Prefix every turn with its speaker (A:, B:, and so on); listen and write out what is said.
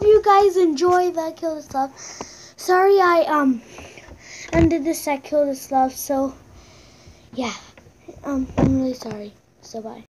A: Hope you guys enjoy that Kill This Love. Sorry I um ended this at Kill This Love, so yeah. Um, I'm really sorry. So bye.